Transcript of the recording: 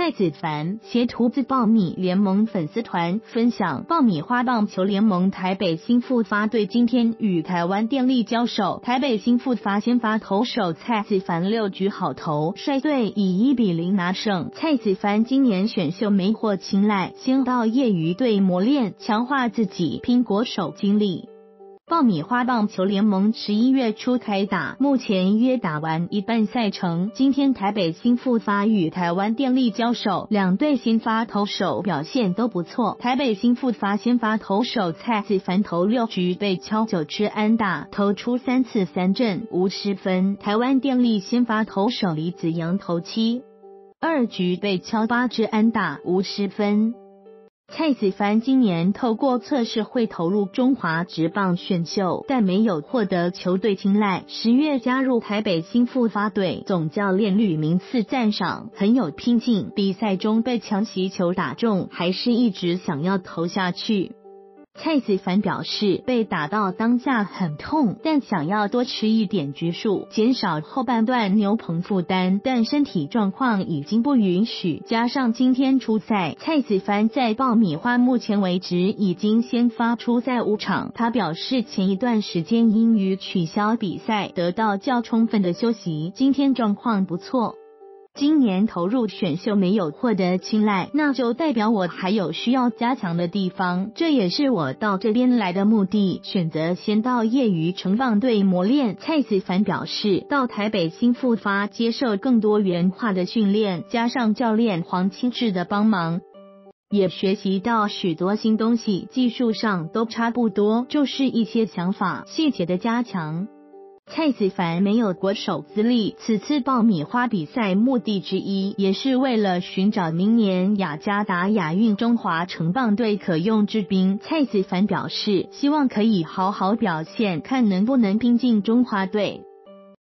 蔡子凡携徒自爆米联盟粉丝团分享，爆米花棒球联盟台北新复发队今天与台湾电力交手，台北新复发先发投手蔡子凡六局好投，率队以一比零拿胜。蔡子凡今年选秀没获青睐，先到业余队磨练，强化自己拼国手经历。爆米花棒球联盟十一月初开打，目前约打完一半赛程。今天台北新复发与台湾电力交手，两队先发投手表现都不错。台北新复发先发投手蔡子凡投六局被敲九支安打，投出三次三振无失分。台湾电力先发投手李子阳投七二局被敲八支安打无失分。蔡子凡今年透过测试会投入中华职棒选秀，但没有获得球队青睐。十月加入台北新复发队，总教练吕明次赞赏很有拼劲。比赛中被强袭球打中，还是一直想要投下去。蔡子凡表示，被打到当下很痛，但想要多吃一点橘树，减少后半段牛棚负担，但身体状况已经不允许。加上今天出赛，蔡子凡在爆米花目前为止已经先发出赛五场。他表示，前一段时间因于取消比赛，得到较充分的休息，今天状况不错。今年投入选秀没有获得青睐，那就代表我还有需要加强的地方。这也是我到这边来的目的。选择先到业余城棒队磨练。蔡子凡表示，到台北新复发接受更多元化的训练，加上教练黄清志的帮忙，也学习到许多新东西。技术上都差不多，就是一些想法细节的加强。蔡子凡没有国手资历，此次爆米花比赛目的之一，也是为了寻找明年雅加达亚运中华城棒队可用之兵。蔡子凡表示，希望可以好好表现，看能不能拼进中华队。